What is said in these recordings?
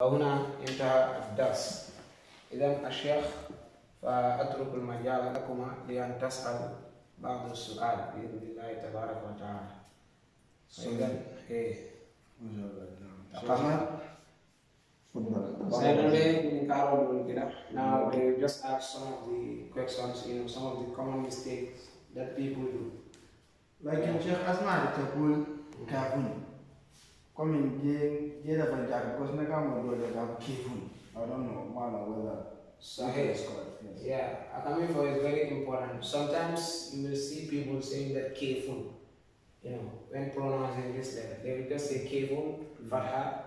وهنا انتهى الدرس إذا الشيخ فأترك المجال لكما لأن تسأل بعض السؤال بإذن الله تبارك وتعالى فإذا إيه Ahmad, football. Secondly, in Carol now they just ask some of the questions, you know, some of the common mistakes that people do. Lakin Sheikh Asma taqul kafun. coming game, the other for Jack, because Nakam would do it, I'm careful. I don't know, Mala, whether Sahel is called. Yes. Yeah, Akamifo is very important. Sometimes you will see people saying that careful, you know, when pronouncing this letter, they will just say careful, fatha,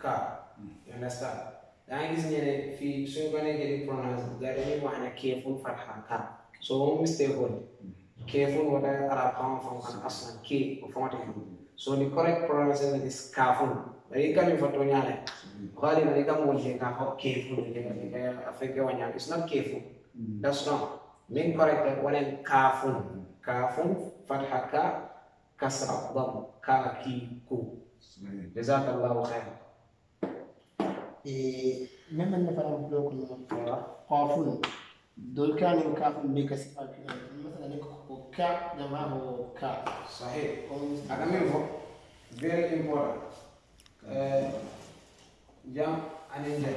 ka. You understand? Language nyene fi shungane getting pronounced, that any a careful, for ka. So, mistake would. Mm-hmm. Careful, what I Arab come from, and aslan, k, from what so the correct pronunciation is careful marika ni fatonyane kwali marika mulje ka ho careful ni ka afeke wanya is not careful that's not min correct wanen careful careful fatha ka kasra dam ka ki ku. Jazakallahu khair e mema ne fara blog ko qaful dol kan ka mi kasra مثلا fa masala ne ko ka. Jama ho ka Sahih. on Agami very important. Eh, jam aninja.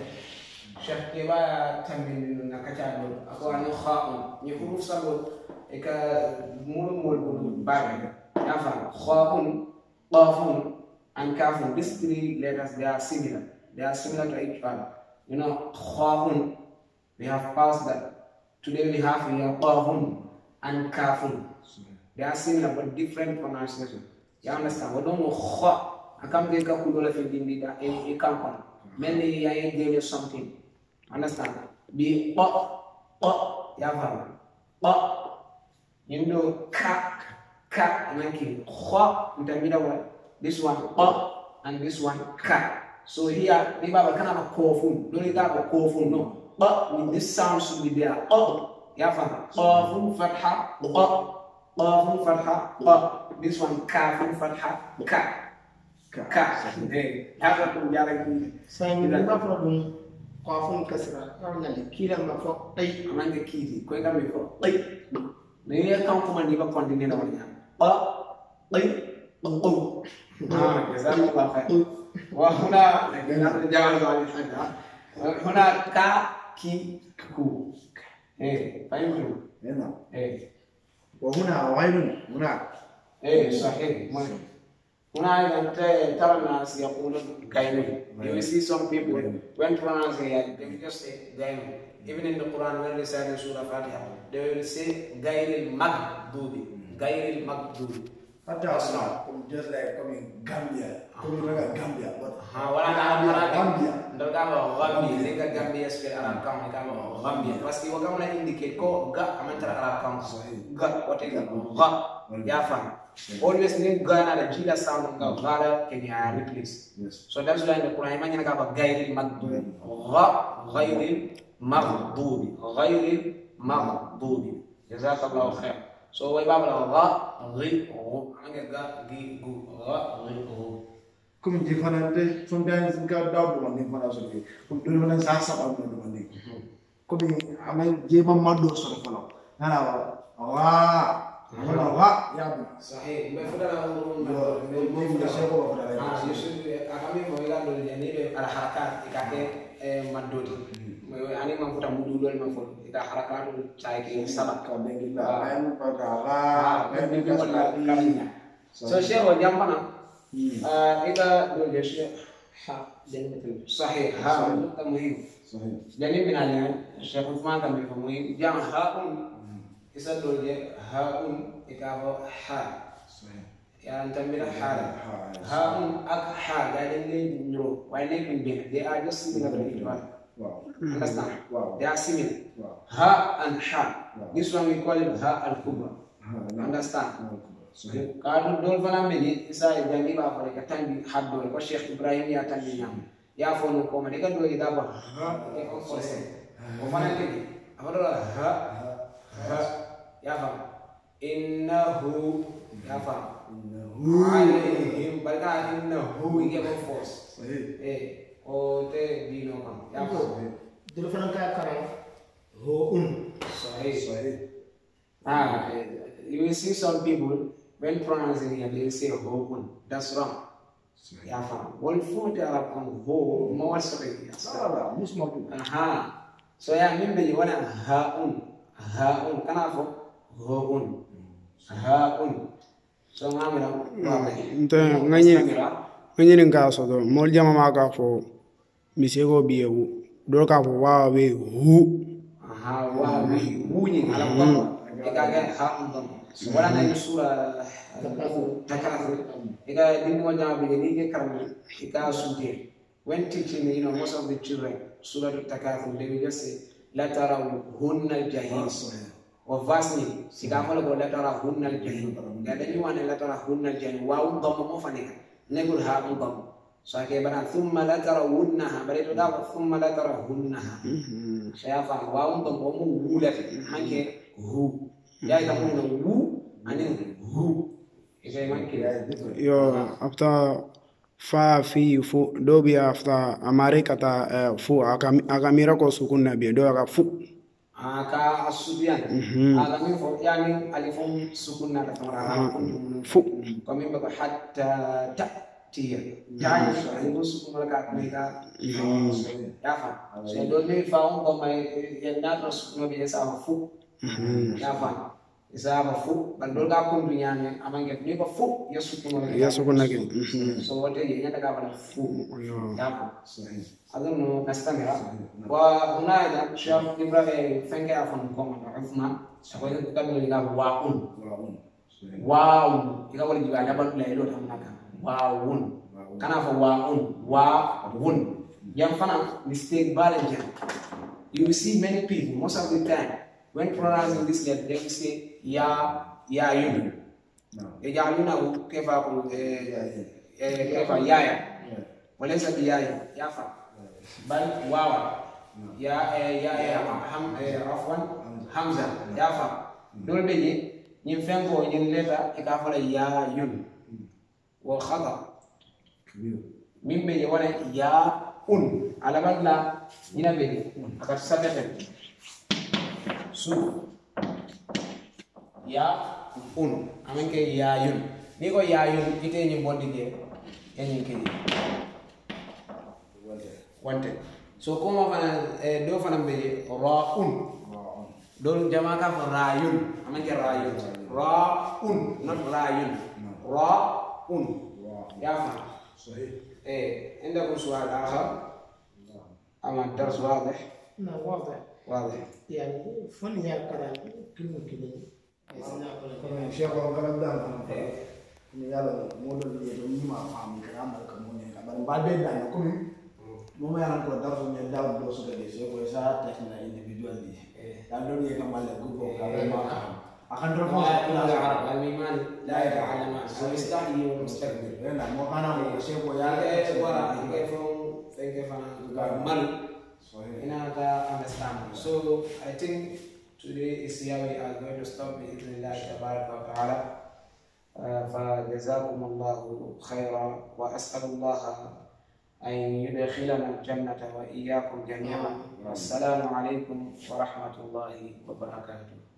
Kiba ya tambin na kaca do ako ano khaun ni huruf sabo eka mulu mulu bulu baga ya fa. Khaun qafun and kafun these three letters they are similar. They are similar to each other. You know khaun we have passed that. Today we have here qafun and kafun. They are similar but different pronunciation. You understand? We don't know kha. I can't get a of fi dindi da e kampana. Many ya e gave you something. Understand? Be up, up, ya Up. You know ka ka and ki kha mtamida wa. This one up, and this one ka. So here, the Bible can have a kofun. Don't need to have a kofun, no. Oh, but this sound should be there. Up. يا فهم. قاف فتحة ق. قاف فتحة ق. This one كاف فتحة ك. ك. إيه. هذا كم جالك سين مفرد قاف كسرة أنا لي نعمل كلا مفرد طي عمل كيري كوي كم مفرد طي نيا كم كم نيبا كونتيني نوريا يعني. ق. طي قو نعم جزاك الله خير. وهنا نحن نجاوز عن هنا كا كي كو. khair wa huna na jawal ga ni hada huna ka ki ku eh fahimtu Yana. eh Wa huna wailun huna. ايه صحيح ما هنا ايضا ترى الناس يقولون غير you will see some people when pronouncing it they will just say غير even in the Quran when they say in Surah Fatiha they will say غير المغضوب غير المغضوب Ada to Arsenal from just coming Gambia. Coming daga Gambia. Buat. ha wala na Gambia. ndo kama Gambia. Zika Gambia. Spell Arab kama ni oh, kama Gambia. Basi waga mna indicate ko ga amantara Arab kama ga wote ga ya fam always ni gana da jila sound ga gala can you replace. Yes. So that's why the Quran imanya ga gairi magdubi ga gairi maghdubi gairi maghdubi jazakallahu khair. So wa ibabla ga ghi comme je fanante sometimes nka daw do mande fana so be comme do mande sa sa ba do mande comme amay je ma ma do so fala nana wa wa hmm. wala wa ya. Bu sahih be fada la mo mo mo mo se ko ba fada la ah yesu akami ya, mo ila do ni be ya, al harakat ikake hmm. eh mandodi Ani mampu tamu dulu mampu kita harakat dulu cai ke salat. ka dengi la ayan pa ka Ah, ga. kan bibi wala kaminya. So share wa jam mana? Ah, ita dulu dia share. ha den metel صحيح ها نقطة مهمة Sahih. جانب من عليها الشيخ عثمان كان بيفهمه جام هاء يسألوا جي هاء إكابة حاء Sahih. يعني تنبيل حال Ha. هاء أك حاء قاعدين لي نرو وين من بين they are just similar to each other Wow. understand? Wow. they are similar. Wow. ha and ha. Wow. this one we call it ha al kubra. Na. understand? Sahih. kaatu dol fana meni isa jangi ba fare ka tanbi haddo ko cheikh ibrahim ya tanbi nyam. Ya fonu ko ma de ka do ida ba ha e ko forse o fana ke afado ha. Ha. Ya fa innahu. Ya fa Innahu. alaihim barka innahu. Ige ba force. Eh o te dino kam ya ko dulu fana ka karam ho un sahih Sahih. ah you will see some people when pronouncing it they say ho'un that's wrong ya fu de arab kan ho mo wal sabi ya Salah, mus mau tu. aha so ya min be wana ha'un ha'un kana fo ho'un ha'un so ngamira wa nte ŋañi ŋañinin ka soto moolu jama ma ka fo misego biye wu dol ka fo wawa be hu. Aha, wa wi wuni ala kwamba ikaga ha ndom wala na sura takarafu ika dindi mo jama bi ni ke karami ika sunte when teaching you know most of the children surah takarafu they will just say la taraw hunna al jahim wa vasni sika fala ko la tara hunna al jahim ga dañu wane la tara hunna al jahim wa ndom mo fa nek nekul ha ndom so ke bana thumma la tarawunnaha. Bare to da thumma la tarawunnaha. Saya faham wa untuk kamu wula hanke hu. Ya ita mun wu. Ani hu. Yo afta fa fi fu do bi afta amare kata eh, fu aka mira ko sukun na bi do aka fu. Aka asubian aka min fo yani alifum sukunna da tamara fu. Kamin ba hatta ta tia. Wa unaida shaf ibrahim baawun kana fo waun. Waun yam fana mistake bala you will see many people most of the time when pronouncing this letter they will say ya ya yun. E ya yun aku yudu yajaluna kefa kefa eh, eh, yaya walaysa ya ya. fa. bal wawa eh, ya ya ham Rafwan hamza. Yafa mm. dole be ni fengo ni leta e ka fala ya yun. Kabir. min wala ya un. Ala balla ñina be aka sabete su. Ya un. Amen ke ya yun. Ni ko ya yun ite ñin bondi je e ñin ke wante so kuma fana eh, do fana be ra'un Wa'un. dol jama ka fa rayun aman ke rayun ra'un not rayun ra'un Wa'un. ya fa Sahih. eh عندكم سؤال اخر اما الدرس واضح na واضح واضح يعني فن يا كلام كلمة كده Kono Sheikh ko kala dan kan. eh Ni yalla mo do ni do ni ma fam ka amal ka mo ne ka ban ba be dan ko mi. Mo ma yaran ko darso ne daw do so de Sheikh ko sa ta na individual di. Dan do ni ka mal ko ko ka اخن رفض العلمان لا يتعلمان المستحي والمستكبر نعم وكان شيخ ويا ورا كيفهم كيف أنا من هنا understand so I think today is here we are going to stop بإذن الله تبارك وتعالى فجزاكم الله خيرا وأسأل الله أن يدخلنا الجنة وإياكم جميعا. والسلام عليكم ورحمة الله وبركاته.